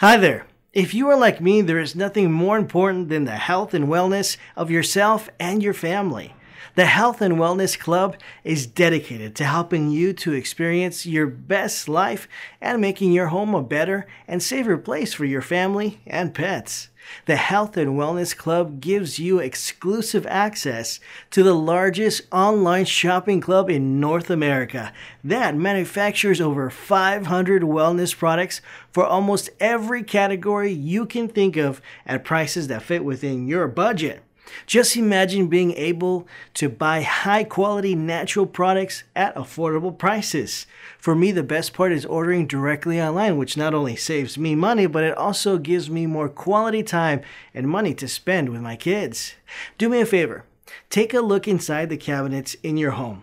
Hi there. If you are like me, there is nothing more important than the health and wellness of yourself and your family. The Health and Wellness Club is dedicated to helping you to experience your best life and making your home a better and safer place for your family and pets. The Health and Wellness Club gives you exclusive access to the largest online shopping club in North America that manufactures over 500 wellness products for almost every category you can think of at prices that fit within your budget. Just imagine being able to buy high quality natural products at affordable prices. For me, the best part is ordering directly online, which not only saves me money, but it also gives me more quality time and money to spend with my kids. Do me a favor take a look inside the cabinets in your home.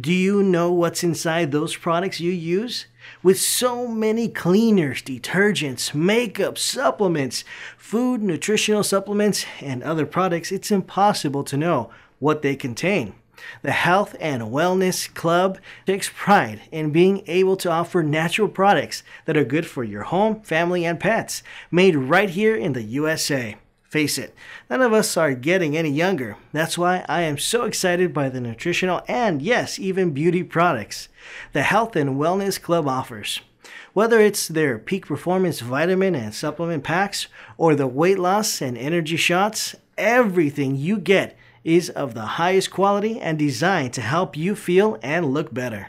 Do you know what's inside those products you use? With so many cleaners, detergents, makeup, supplements, food, nutritional supplements, and other products, it's impossible to know what they contain. The Health and Wellness Club takes pride in being able to offer natural products that are good for your home, family, and pets, made right here in the USA. Face it, none of us are getting any younger. That's why I am so excited by the nutritional and, yes, even beauty products the Health and Wellness Club offers. Whether it's their peak performance vitamin and supplement packs or the weight loss and energy shots, everything you get is of the highest quality and designed to help you feel and look better.